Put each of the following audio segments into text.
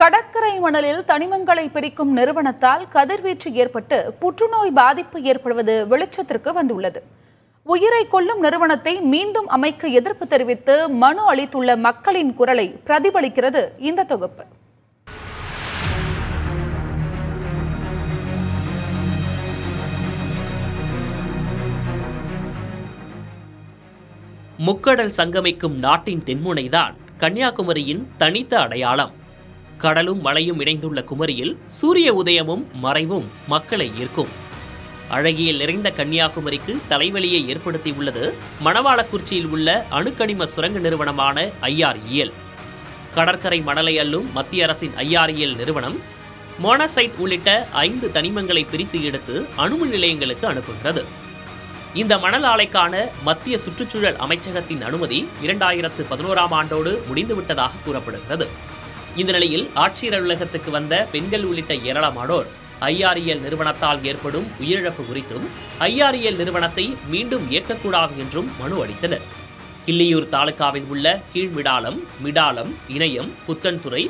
கடற்கரை மணலில் தனிமங்களை பிரிக்கும் நிறுவனத்தால் கதிர்வீச்சு ஏற்பட்டு புற்றுநோய் பாதிப்பு ஏற்படுவது வெளிச்சத்திற்கு வந்துள்ளது. உயிரை கொல்லும் நிறுவனத்தை மீண்டும் அமைக்க எதிர்ப்பு தெரிவித்து மனு அளித்துள்ள மக்களின் குரலை பிரதிபலிக்கிறது இந்த தொகுப்பு. முக்கடல் சங்கமிக்கும் நாட்டின் தென்முனைதான் கன்னியாகுமரியின் தனித்த அடையாளம். கடலும் மலையும் இணைந்துள்ள குமரியில் சூரிய உதயமும் மறைவும் மக்களை ஈர்க்கும். அழகிய நிறைந்த கன்னியாகுமரிக்கு தலைவலியை ஏற்படுத்தியுள்ளது மணவாளக்குறிச்சியில் உள்ள அணுக்கனிம சுரங்க நிறுவனமான ஐஆர்இஎல் கடற்கரை மணலை அள்ளும் மத்திய அரசின் ஐஆர்இஎல் நிறுவனம் மோனசைட் உள்ளிட்ட ஐந்து தனிமங்களை பிரித்து எடுத்து அணுமின் நிலையங்களுக்கு அனுப்புகிறது. இந்த மணல் ஆலைக்கான மத்திய சுற்றுச்சூழல் அமைச்சகத்தின் அனுமதி இரண்டாயிரத்து பதினோராம் ஆண்டோடு முடிந்துவிட்டதாக கூறப்படுகிறது. இந்த நிலையில் ஆட்சியர் அலுவலகத்துக்கு வந்த பெண்கள் உள்ளிட்ட ஏராளமானோர் ஐஆர்இஎல் நிறுவனத்தால் ஏற்படும் உயிரிழப்பு குறித்தும் ஐஆர்இஎல் நிறுவனத்தை மீண்டும் இயக்கக்கூடாது என்றும் மனு அளித்தனர். கிள்ளியூர் தாலுகாவில் உள்ள கீழ்மிடாலம் மிடாலம் இணையம் புத்தன்துறை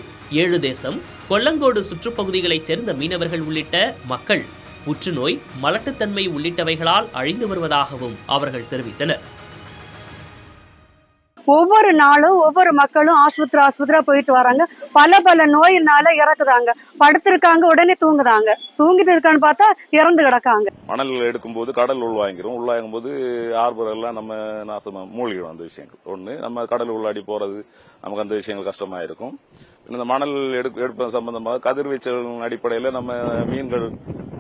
ஏழு தேசம் கொல்லங்கோடு சுற்றுப்பகுதிகளைச் சேர்ந்த மீனவர்கள் உள்ளிட்ட மக்கள் புற்றுநோய் மலட்டுத்தன்மை உள்ளிட்டவைகளால் அழிந்து வருவதாகவும் அவர்கள் தெரிவித்தனர். ஒவ்வொரு நாளும் ஒவ்வொரு மக்களும் ஆஸ்பத்திரி ஆஸ்பத்திரியா போயிட்டு வராங்க. பல பல நோயினால இறக்குறாங்க. படுத்திருக்காங்க உடனே தூங்குறாங்க. தூங்கிட்டு இருக்கான்னு பார்த்தா இறந்து கிடக்காங்க. மணல் எடுக்கும்போது கடல் உள்வாங்கிரும் உள்வாங்கும் போது ஹார்பர் எல்லாம் நம்ம நாசமா மூழ்கிடும் அந்த விஷயங்கள். ஒண்ணு நம்ம கடல் உள்ளாடி போறது நமக்கு அந்த விஷயங்கள் கஷ்டமா இருக்கும் இந்த மணல் எடுக்க எடுப்பது சம்பந்தமாக கதிர்வீச்சல் அடிப்படையில நம்ம மீன்கள்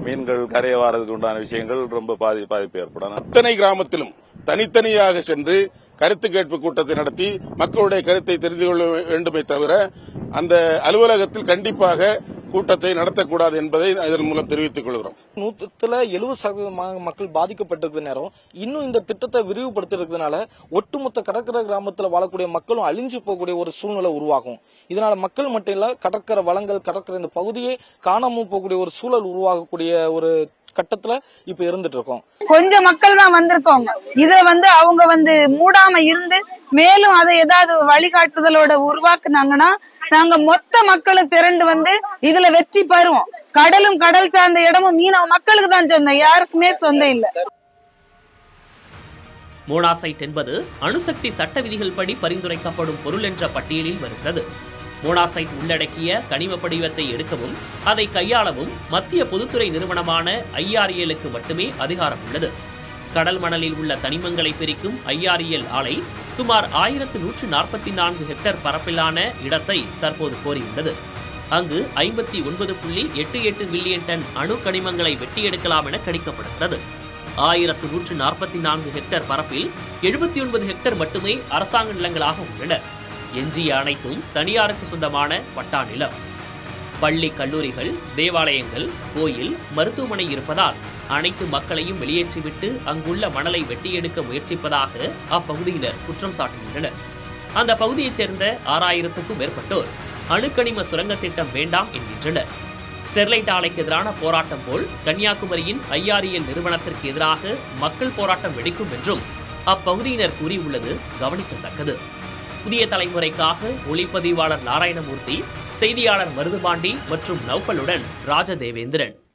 மீன்கள் கரையை வாரதுக்கு உண்டான விஷயங்கள் ரொம்ப பாதி பாதிப்பு ஏற்படும். அத்தனை கிராமத்திலும் தனித்தனியாக சென்று கருத்து கேட்பு கூட்டத்தை நடத்தி மக்களுடைய கருத்தை தெரிந்து கொள்ள வேண்டுமே தவிர அந்த அலுவலகத்தில் கண்டிப்பாக கூட்டத்தை நடத்தக்கூடாது என்பதை இதன் மூலம் தெரிவித்துக் கொள்கிறோம். நூத்துல எழுபது சதவீதம் ம- மக்கள் பாதிக்கப்பட்டிருக்கிற நேரம் இன்னும் இந்த திட்டத்தை விரிவுபடுத்திருக்கிறதுனால ஒட்டுமொத்த கடற்கரை கிராமத்துல வாழக்கூடிய மக்களும் அழிஞ்சு போகக்கூடிய ஒரு சூழ்நிலை உருவாகும். இதனால மக்கள் மட்டும் இல்ல கடற்கரை வளங்கள் கடற்கரை இந்த பகுதியே காணாமல் போகக்கூடிய ஒரு சூழல் உருவாகக்கூடிய ஒரு கட்டத்துல இப்ப இருந்துட்டு இருக்கோம். கொஞ்சம் மக்கள் தான் வந்திருக்கோங்க இத வந்து அவங்க வந்து மூடாம இருந்து மேலும் அதை ஏதாவது வழிகாட்டுதலோட உருவாக்குனாங்கன்னா நாங்க மொத்த மக்களும் திரண்டு வந்து இதுல வெற்றி பெறுவோம். கடலும் கடல் சார்ந்த இடமும் மீனவ மக்களுக்கு தான் சொந்தம். யாருக்குமே சொந்தம் இல்ல. மோனாசைட் என்பது அணுசக்தி சட்ட விதிகள் படி பரிந்துரைக்கப்படும் பொருள் என்ற பட்டியலில் வருகிறது. மோனாசைட் உள்ளடக்கிய கனிம படிவத்தை எடுக்கவும் அதை கையாளவும் மத்திய பொதுத்துறை நிறுவனமான ஐஆர்இஎலுக்கு மட்டுமே அதிகாரம் உள்ளது. கடல் மணலில் உள்ள தனிமங்களை பிரிக்கும் ஐஆர்இஎல் ஆலை சுமார் ஆயிரத்து நூற்று நாற்பத்தி நான்கு ஹெக்டேர் பரப்பிலான இடத்தை தற்போது கோரியுள்ளது. அங்கு ஐம்பத்தி ஒன்பது புள்ளி எட்டு எட்டு மில்லியன் டன் அணு கனிமங்களை வெட்டி எடுக்கலாம் என கணிக்கப்படுகிறது. ஆயிரத்து நூற்று நாற்பத்தி நான்கு ஹெக்டேர் பரப்பில் எழுபத்தி ஒன்பது ஹெக்டேர் மட்டுமே அரசாங்க நிலங்களாக உள்ளன. எஞ்சிய அனைத்தும் தனியாருக்கு சொந்தமான பட்டா நிலம். பள்ளி கல்லூரிகள் தேவாலயங்கள் கோயில் மருத்துவமனை இருப்பதால் அனைத்து மக்களையும் வெளியேற்றிவிட்டு அங்குள்ள மணலை வெட்டி எடுக்க முயற்சிப்பதாக அப்பகுதியினர் குற்றம் சாட்டியுள்ளனர் அந்த பகுதியைச் சேர்ந்த ஆறாயிரத்துக்கும் மேற்பட்டோர் அணுக்கனிம சுரங்க திட்டம் வேண்டாம் என்கின்றனர். ஸ்டெர்லைட் ஆலைக்கு எதிரான போராட்டம் போல் கன்னியாகுமரியின் ஐஆர்இஎல் நிறுவனத்திற்கு எதிராக மக்கள் போராட்டம் வெடிக்கும் என்றும் அப்பகுதியினர் கூறியுள்ளது கவனிக்கத்தக்கது. புதிய தலைமுறைக்காக ஒளிப்பதிவாளர் நாராயணமூர்த்தி செய்தியாளர் மருதுபாண்டி மற்றும் நௌபலுடன் ராஜதேவேந்திரன்.